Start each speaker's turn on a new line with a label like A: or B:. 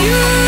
A: you.